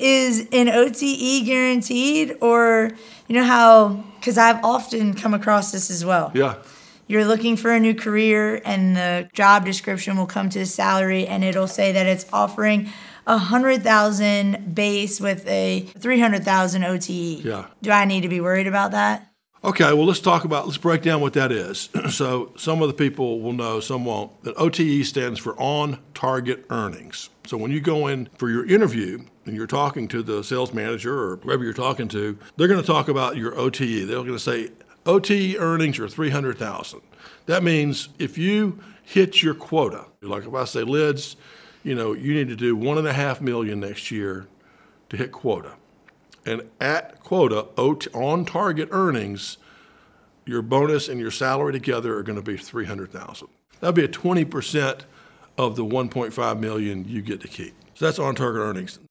Is an OTE guaranteed, or you know how? Because I've often come across this as well. Yeah. You're looking for a new career, and the job description will come to the salary, and it'll say that it's offering a hundred thousand base with a three hundred thousand OTE. Yeah. Do I need to be worried about that? Okay, well, let's talk about, let's break down what that is. so, some of the people will know, some won't, that OTE stands for on target earnings. So, when you go in for your interview and you're talking to the sales manager or whoever you're talking to, they're going to talk about your OTE. They're going to say, OTE earnings are 300,000. That means if you hit your quota, like if I say, Lids, you know, you need to do one and a half million next year to hit quota. And at quota, on target earnings, your bonus and your salary together are going to be 300,000. That'll be a 20% of the 1.5 million you get to keep. So that's on target earnings.